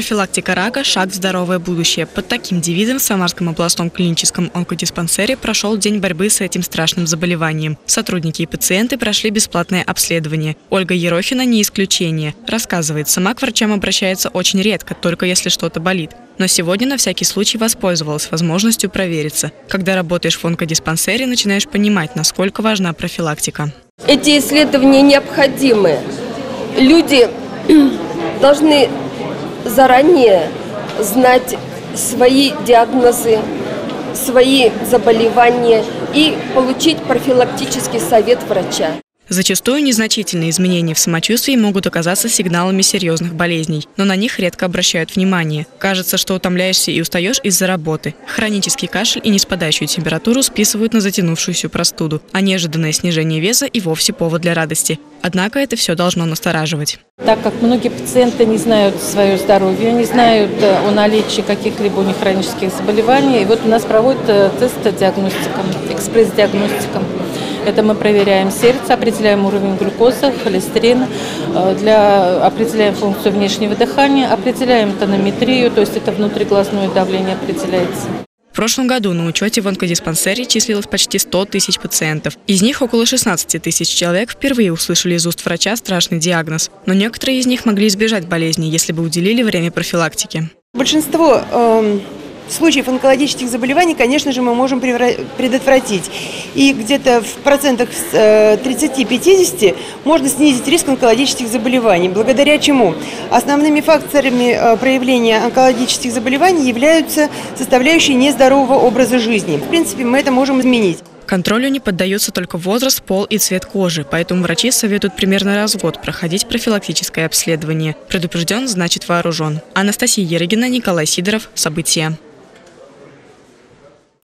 Профилактика рака – шаг в здоровое будущее. Под таким девизом в Самарском областном клиническом онкодиспансере прошел день борьбы с этим страшным заболеванием. Сотрудники и пациенты прошли бесплатное обследование. Ольга Ерохина не исключение. Рассказывает, сама к врачам обращается очень редко, только если что-то болит. Но сегодня на всякий случай воспользовалась возможностью провериться. Когда работаешь в онкодиспансере, начинаешь понимать, насколько важна профилактика. Эти исследования необходимы. Люди должны заранее знать свои диагнозы, свои заболевания и получить профилактический совет врача. Зачастую незначительные изменения в самочувствии могут оказаться сигналами серьезных болезней, но на них редко обращают внимание. Кажется, что утомляешься и устаешь из-за работы. Хронический кашель и неспадающую температуру списывают на затянувшуюся простуду, а неожиданное снижение веса и вовсе повод для радости. Однако это все должно настораживать. Так как многие пациенты не знают свое здоровье, не знают э, о наличии каких-либо у заболеваний, и вот у нас проводят э, тест диагностика, экспресс-диагностика. Это мы проверяем сердце, определяем уровень глюкозы, холестерина, э, для, определяем функцию внешнего дыхания, определяем тонометрию, то есть это внутриглазное давление определяется. В прошлом году на учете в онкодиспансере числилось почти 100 тысяч пациентов. Из них около 16 тысяч человек впервые услышали из уст врача страшный диагноз. Но некоторые из них могли избежать болезни, если бы уделили время профилактике. Большинство э, случаев онкологических заболеваний, конечно же, мы можем предотвратить. И где-то в процентах 30-50 э, можно снизить риск онкологических заболеваний. Благодаря чему? Основными факторами э, проявления онкологических заболеваний являются составляющие нездорового образа жизни. В принципе, мы это можем изменить. Контролю не поддаются только возраст, пол и цвет кожи, поэтому врачи советуют примерно раз в год проходить профилактическое обследование. Предупрежден, значит вооружен. Анастасия Ерогина, Николай Сидоров. События.